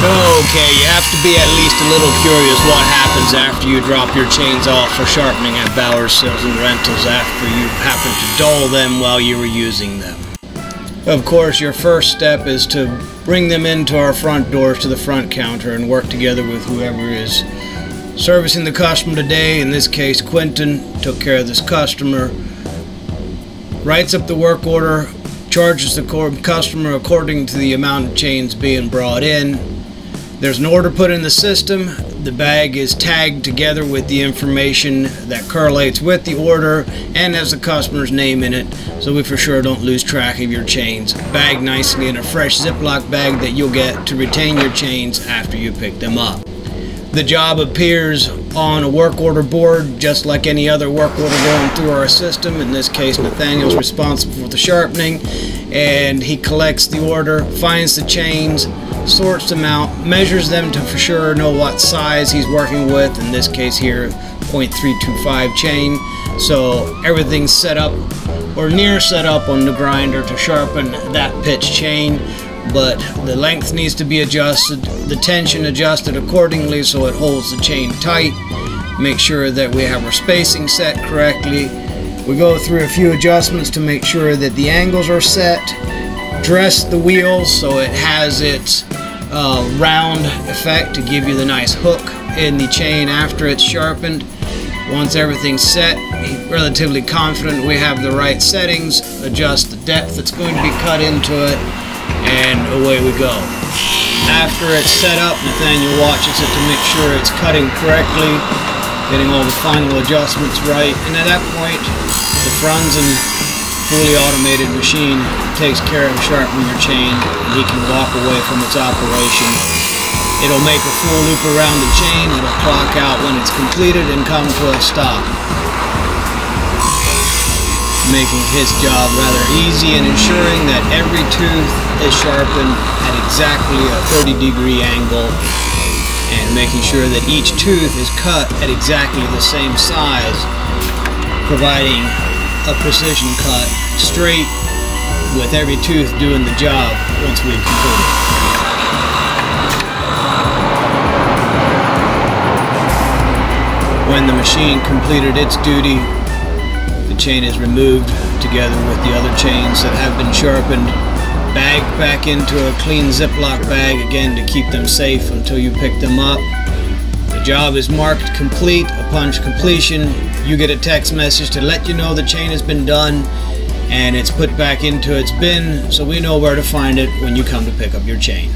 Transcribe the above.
Okay, you have to be at least a little curious what happens after you drop your chains off for sharpening at Bowers Sales and Rentals after you happen to dull them while you were using them. Of course, your first step is to bring them into our front doors to the front counter and work together with whoever is servicing the customer today. In this case, Quentin took care of this customer, writes up the work order, charges the customer according to the amount of chains being brought in. There's an order put in the system. The bag is tagged together with the information that correlates with the order and has the customer's name in it so we for sure don't lose track of your chains. Bagged nicely in a fresh Ziploc bag that you'll get to retain your chains after you pick them up. The job appears on a work order board just like any other work order going through our system. In this case, Nathaniel's responsible for the sharpening and he collects the order, finds the chains, sorts them out, measures them to for sure know what size he's working with. In this case here, 0.325 chain. So everything's set up or near set up on the grinder to sharpen that pitch chain but the length needs to be adjusted, the tension adjusted accordingly so it holds the chain tight. Make sure that we have our spacing set correctly. We go through a few adjustments to make sure that the angles are set. Dress the wheels so it has its uh, round effect to give you the nice hook in the chain after it's sharpened. Once everything's set, relatively confident we have the right settings, adjust the depth that's going to be cut into it, and away we go. After it's set up, Nathaniel watches it to make sure it's cutting correctly, getting all the final adjustments right, and at that point, the Franzen fully automated machine takes care of sharpening your chain, and he can walk away from its operation. It'll make a full loop around the chain, it'll clock out when it's completed and come to a stop making his job rather easy and ensuring that every tooth is sharpened at exactly a 30 degree angle and making sure that each tooth is cut at exactly the same size providing a precision cut straight with every tooth doing the job once we've completed. When the machine completed its duty, the chain is removed together with the other chains that have been sharpened, bagged back into a clean Ziploc bag again to keep them safe until you pick them up. Job is marked complete. Upon completion, you get a text message to let you know the chain has been done and it's put back into its bin so we know where to find it when you come to pick up your chain.